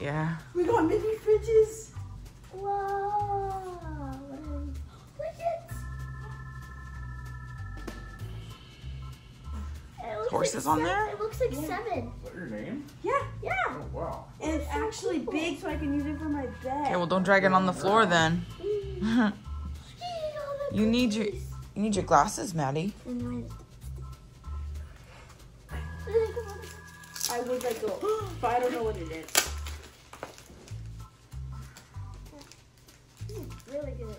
Yeah. We got mini fridges. Wow. What are we? Look at. It looks Horses like on there? It looks like Yeah. seven. Is that your name? Yeah. Yeah. Oh, wow. And it's so actually cool. big, so I can use it for my bed. Okay, well don't drag it on the floor then. Mm. you need your you need your glasses, Maddie. I would like go, but I don't know what it is. Really good at.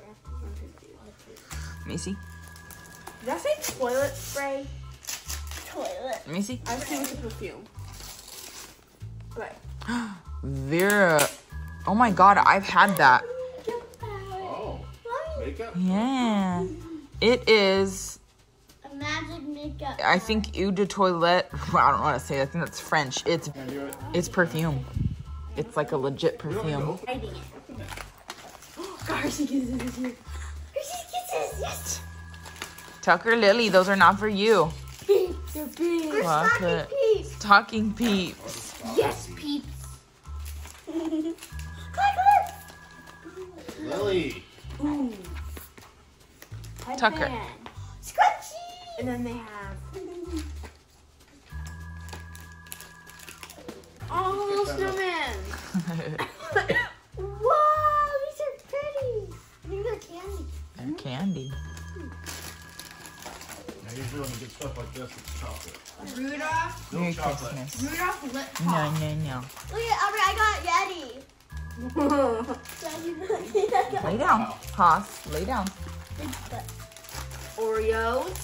Let me see. Did I say toilet spray? Toilet. Let me see. I was thinking it's a perfume. But Vera. Oh my god, I've had that. Oh, makeup? Yeah. It is A magic makeup. I think eau de toilette. Well, I don't know how to say it. I think that's French. It's Can I do it? it's perfume. It's like a legit You don't have perfume. Open Hiding it. Garcia kisses is here. Hershey's Kisses, yes. Tucker Lily, those are not for you. Peeps. They're big. We're Look stocking at- peeps. Talking peeps. Yes, peeps. Look, Lily. Ooh. Tucker. Headband. Scrunchie. And then they have. Oh, snowman. Whoa, these are pretty. I think they're candy. They're candy. Now, usually when you get stuff like this, it's chocolate. Rudolph. Merry chocolate. Christmas. Rudolph lip No, pop. no, no. Look at Aubrey, I got Yeti. Yeti. Lay down. Hoss, lay down. Oreos.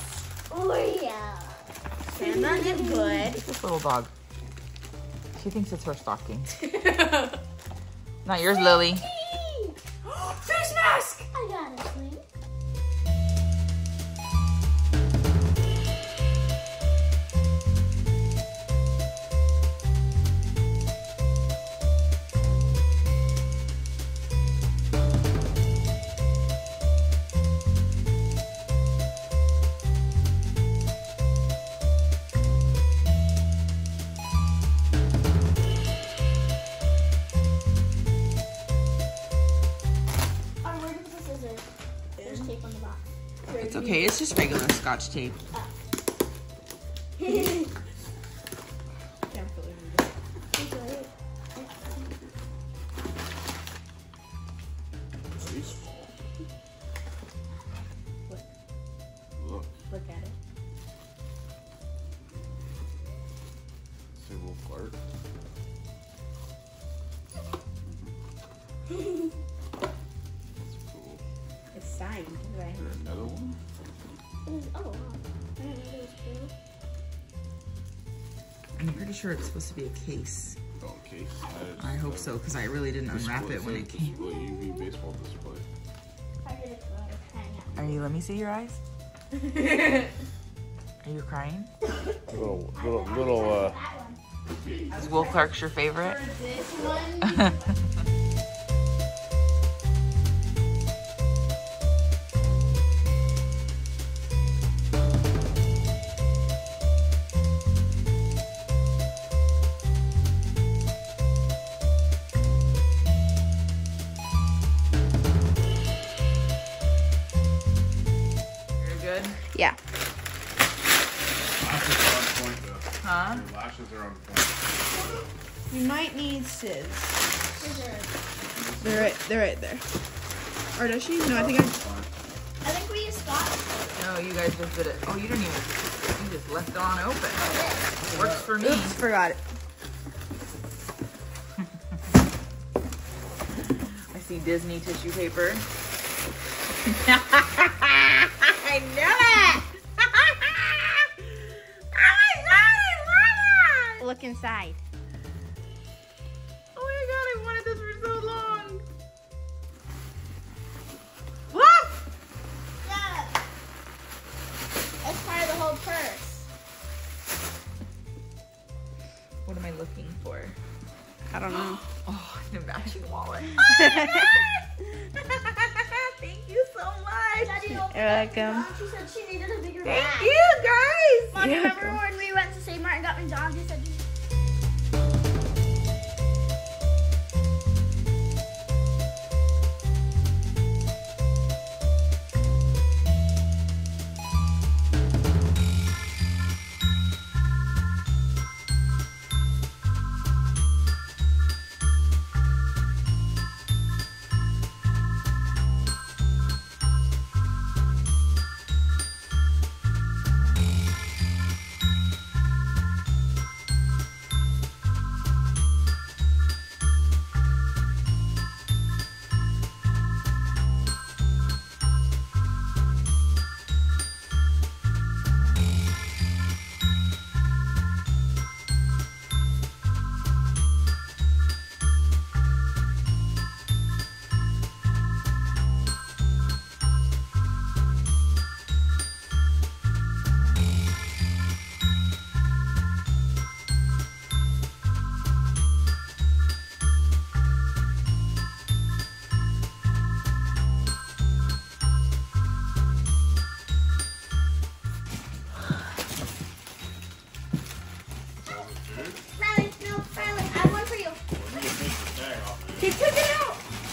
Oreo. Sandman is good. This little dog. She thinks it's her stocking. Not yours, Lily. Face mask. I got it, sweet. It's okay. It's just regular scotch tape. Look at it. I'm pretty sure it's supposed to be a case. Oh, case. That is- I hope so, because I really didn't unwrap it when it came. Display UV baseball display. I did it for hang out. Are you? Let me see your eyes. Are you crying? Little, little, little, uh, Is Will Clark's your favorite? Yeah. lashes are on point though. Huh? Your lashes are on point. You might need sis. Scissors. They're right. They're right there. Or does she? No, I think I. I think we use scotch. No, you guys just did it. Oh, you didn't even. You just left it on open. Works for me. Oops, forgot it. I see Disney tissue paper. I knew it. Look inside. Oh my god, I wanted this for so long. Look. Yeah. That's part of the whole purse. What am I looking for? I don't know. Oh, the matching wallet. Oh, Thank you so much. Daddy You're welcome. She said she needed a bigger Thank bag. you guys. Mom, You're remember welcome. when we went to St. Martin got McDonald's. He said,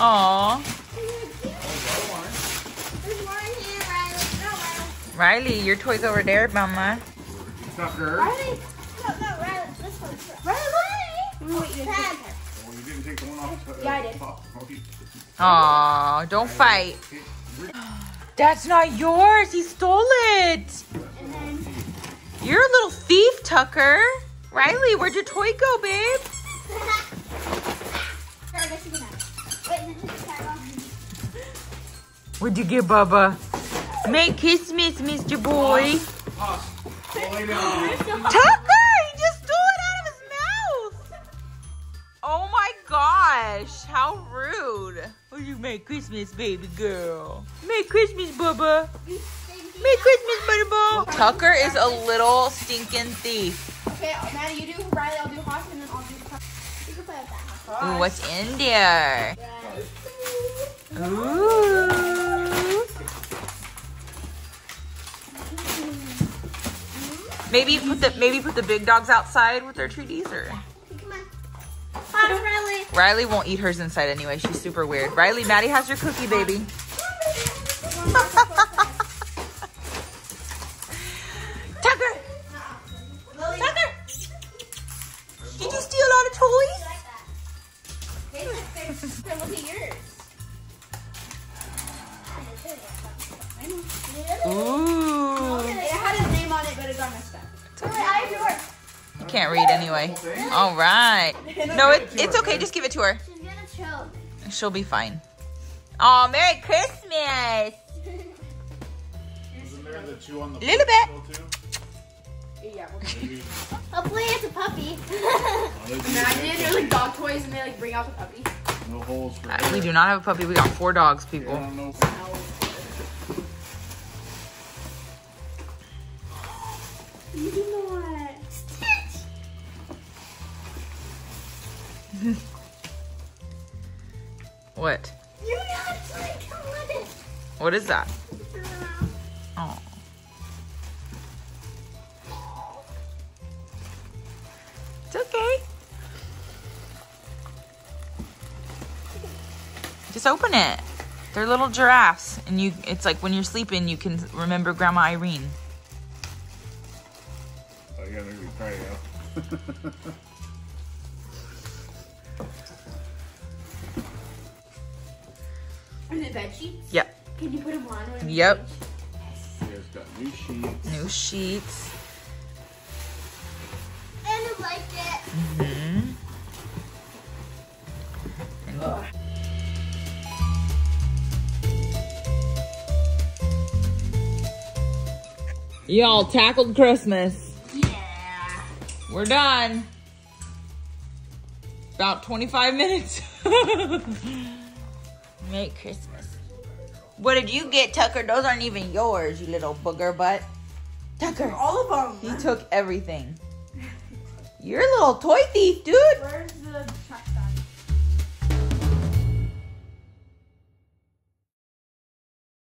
Aw. There's more in here, Riley. Riley. Riley, your toy's over there, Mama. Tucker. Riley. No, no, Riley. This one's for Riley. Wait, you Dad. Oh, you didn't take the one off. the- uh, Yeah, I did. top. Oh, you- Aw, don't fight. That's not yours. He stole it. Then, You're a little thief, Tucker. Riley, where'd your toy go, babe? What'd you get, Bubba? Make Christmas, Mr. Boy. Pause. Go lay down, dude. Tucker, he just stole it out of his mouth. Oh my gosh, how rude. Will you make Christmas, baby girl? Make Christmas, Bubba. Make Christmas, Butterball. Tucker is a little stinking thief. Okay, Maddie, you do Riley, I'll do Hoss, and then I'll do You can play with that. Ooh, what's in there? Ooh. Maybe put the maybe put the big dogs outside with their treaties or Come on. Riley. Riley won't eat hers inside anyway. She's super weird. Riley, Maddie has your cookie, baby. can't read anyway. All right. No, it, it's okay. Just give it to her. She's gonna choke. She'll be fine. Oh, Merry Christmas! Isn't there the two on the Little bit. Yeah. Hopefully it's a puppy. They do. Imagine they're like dog toys and they like bring out the puppy. No holes for Uh, We do not have a puppy. We got four dogs, I people. What? You actually come. What is that? Uh-huh. Oh. It's okay. Just open it. They're little giraffes, and you. It's like when you're sleeping, you can remember Grandma Irene. Oh, yeah, maybe try it out. Are they bed sheets? Yep. Can you put them on? when you Yep. change? It's got new sheets. New sheets. And a blanket. hmm Y'all tackled Christmas. Yeah. We're done. About 25 minutes. Merry Christmas. What did you get, Tucker? Those aren't even yours, you little booger butt. Tucker, All of them. he took everything. You're a little toy thief, dude. Where's